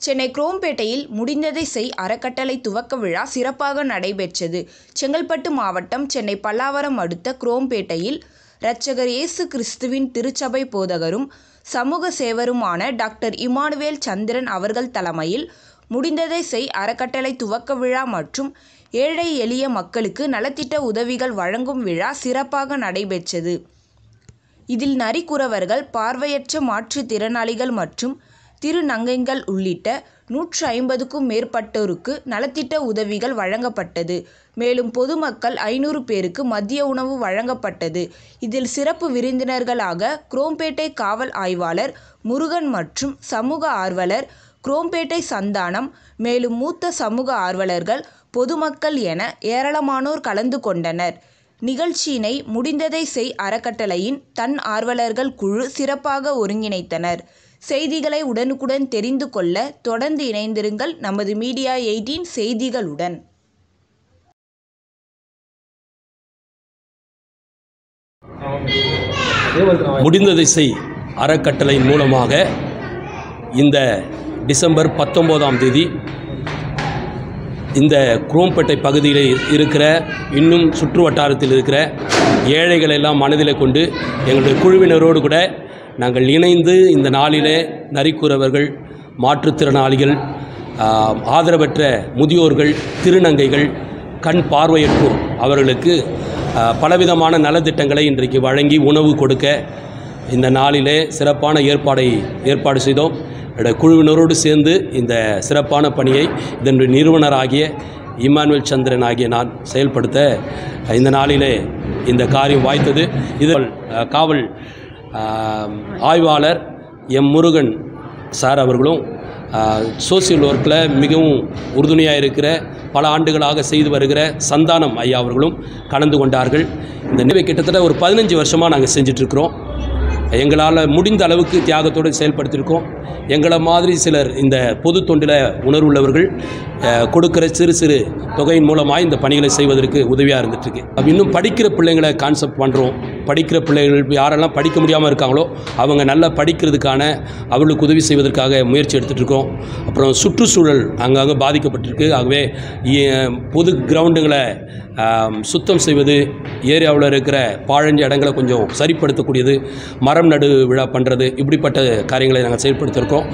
சென்னை குரோம்பேட்டையில் முடிந்ததை செய் அறக்கட்டளை துவக்க விழா சிறப்பாக நடைபெற்றது. செங்கல்பட்டு மாவட்டம் சென்னை பல்லாவரம் அடுத்த குரோம்பேட்டையில் இரட்சகர் இயேசு கிறிஸ்துவின் திருச்சபை போதகரும் சமூக சேவருமான டாக்டர் இமானுவேல் சந்திரன் அவர்கள் தலைமையில் முடிந்ததை செய் அறக்கட்டளை துவக்க விழா மற்றும் ஏழை எளிய மக்களுக்கு நலத்திட்ட உதவிகள் வழங்கும் விழா சிறப்பாக நடைபெற்றது. இதில் நரிக்குறவர்கள் பார்வையற்ற மாற்றுத்திறனாளிகள் மற்றும் திருநங்கைகள் உள்ளிட்ட நூற்று ஐம்பதுக்கும் மேற்பட்டோருக்கு நலத்திட்ட உதவிகள் வழங்கப்பட்டது. மேலும் பொதுமக்கள் ஐநூறு பேருக்கு மதிய உணவு வழங்கப்பட்டது. இதில் சிறப்பு விருந்தினர்களாக குரோம்பேட்டை காவல் ஆய்வாளர் முருகன் மற்றும் சமூக ஆர்வலர் குரோம்பேட்டை சந்தானம் மேலும் மூத்த சமூக ஆர்வலர்கள் பொதுமக்கள் என ஏராளமானோர் கலந்து கொண்டனர். நிகழ்ச்சியினை முடிந்ததை செய் அறக்கட்டளையின் தன் ஆர்வலர்கள் குழு சிறப்பாக ஒருங்கிணைத்தனர். செய்திகளை உடனுக்குடன் தெரிந்து கொள்ள தொடர்ந்து இணைந்திருங்கள் நமது மீடியா எயிட்டீன் செய்திகளுடன். முடிந்ததை செய். அறக்கட்டளையின் மூலமாக இந்த டிசம்பர் பத்தொம்போதாம் தேதி இந்த குரோம்பேட்டை பகுதியில் இருக்கிற இன்னும் சுற்று வட்டாரத்தில் இருக்கிற ஏழைகளெல்லாம் மனதில் கொண்டு எங்களுடைய குழுவினரோடு கூட நாங்கள் இணைந்து இந்த நாளிலே நரிக்குறவர்கள் மாற்றுத்திறனாளிகள் ஆதரவற்ற முதியோர்கள் திருநங்கைகள் கண் பார்வையற்றோர் அவர்களுக்கு பலவிதமான நலத்திட்டங்களை இன்றைக்கு வழங்கி உணவு கொடுக்க இந்த நாளிலே சிறப்பான ஏற்பாடை ஏற்பாடு செய்தோம். குழுவினரோடு சேர்ந்து இந்த சிறப்பான பணியை இதனுடைய நிறுவனராகிய இமானுவேல் சந்திரன் ஆகிய நான் செயல்படுத்த இந்த நாளிலே இந்த காரியம் வாய்த்தது. இதில் காவல் ஆய்வாளர் எம் முருகன் சார் அவர்களும் சோசியல் ஒர்க்கில் மிகவும் உறுதுணையாக இருக்கிற பல ஆண்டுகளாக செய்து வருகிற சந்தானம் ஐயா அவர்களும் கலந்து கொண்டார்கள். இந்த நிலை கிட்டத்தட்ட ஒரு பதினஞ்சு வருஷமாக நாங்கள் செஞ்சிட்ருக்கிறோம் எங்களால் முடிந்த அளவுக்கு தியாகத்தோடு செயல்படுத்தியிருக்கோம் எங்களை மாதிரி சிலர் இந்த பொது தொண்டில் உணர்வுள்ளவர்கள் கொடுக்குற சிறு சிறு தொகையின் மூலமாக இந்த பணிகளை செய்வதற்கு உதவியாக இருந்துகிட்ருக்கு அப்ப இன்னும் படிக்கிற பிள்ளைங்களை கான்செப்ட் பண்ணுறோம் படிக்கிற பிள்ளைகள் யாரெல்லாம் படிக்க முடியாமல் இருக்காங்களோ அவங்க நல்லா படிக்கிறதுக்கான அவர்களுக்கு உதவி செய்வதற்காக முயற்சி எடுத்துகிட்டு இருக்கோம் அப்புறம் சுற்றுச்சூழல் அங்கங்கே பாதிக்கப்பட்டிருக்கு. ஆகவே இ- பொது கிரவுண்டுகளை சுத்தம் செய்வது ஏரியாவில் இருக்கிற பாழஞ்ச இடங்களை கொஞ்சம் சரிப்படுத்தக்கூடியது மரம் நடு விழா பண்ணுறது இப்படிப்பட்ட காரியங்களை நாங்கள் செயல்படுத்தியிருக்கோம்